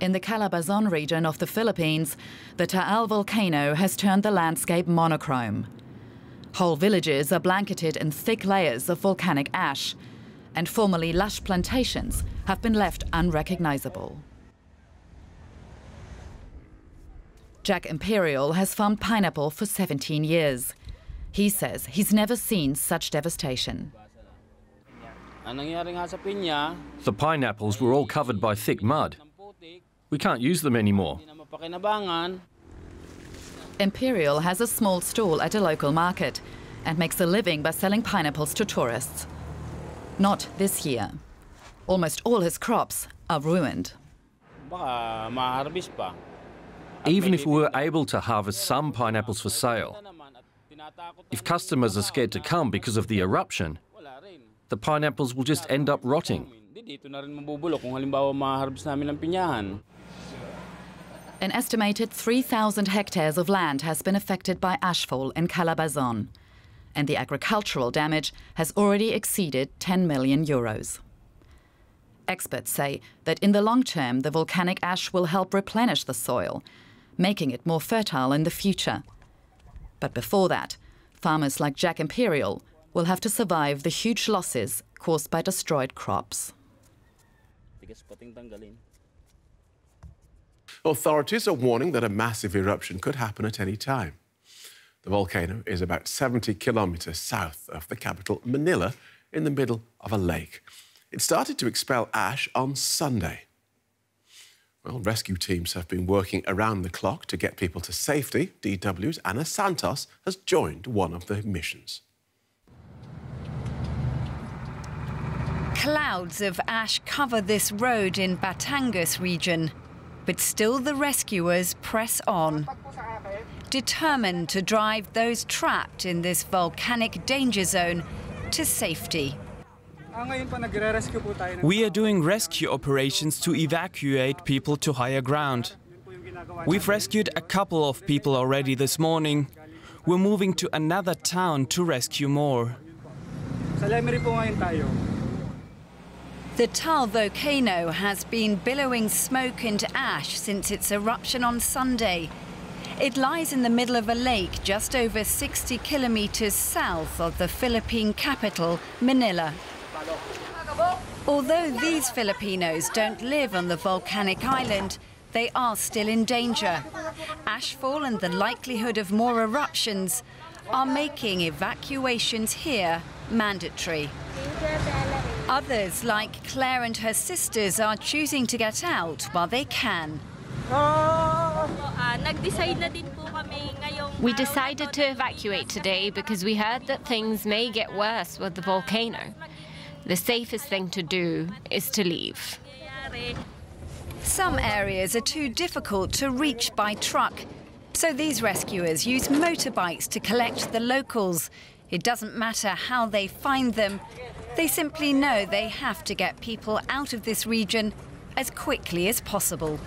In the Calabarzon region of the Philippines, the Taal volcano has turned the landscape monochrome. Whole villages are blanketed in thick layers of volcanic ash, and formerly lush plantations have been left unrecognizable. Jack Imperial has farmed pineapple for 17 years. He says he's never seen such devastation. The pineapples were all covered by thick mud. We can't use them anymore. Imperial has a small stall at a local market and makes a living by selling pineapples to tourists. Not this year. Almost all his crops are ruined. Even if we were able to harvest some pineapples for sale, if customers are scared to come because of the eruption, the pineapples will just end up rotting. An estimated 3,000 hectares of land has been affected by ashfall in Calabarzon, and the agricultural damage has already exceeded 10 million euros. Experts say that in the long term, the volcanic ash will help replenish the soil, making it more fertile in the future. But before that, farmers like Jack Imperial will have to survive the huge losses caused by destroyed crops. Authorities are warning that a massive eruption could happen at any time. The volcano is about 70 kilometres south of the capital, Manila, in the middle of a lake. It started to expel ash on Sunday. Well, rescue teams have been working around the clock to get people to safety. DW's Ana Santos has joined one of the missions. Clouds of ash cover this road in Batangas region, but still the rescuers press on. Determined to drive those trapped in this volcanic danger zone to safety. We are doing rescue operations to evacuate people to higher ground. We've rescued a couple of people already this morning. We're moving to another town to rescue more. The Taal volcano has been billowing smoke and ash since its eruption on Sunday. It lies in the middle of a lake just over 60 kilometers south of the Philippine capital, Manila. Although these Filipinos don't live on the volcanic island, they are still in danger. Ashfall and the likelihood of more eruptions are making evacuations here mandatory. Others, like Claire and her sisters, are choosing to get out while they can. We decided to evacuate today because we heard that things may get worse with the volcano. The safest thing to do is to leave. Some areas are too difficult to reach by truck, so these rescuers use motorbikes to collect the locals. It doesn't matter how they find them, they simply know they have to get people out of this region as quickly as possible.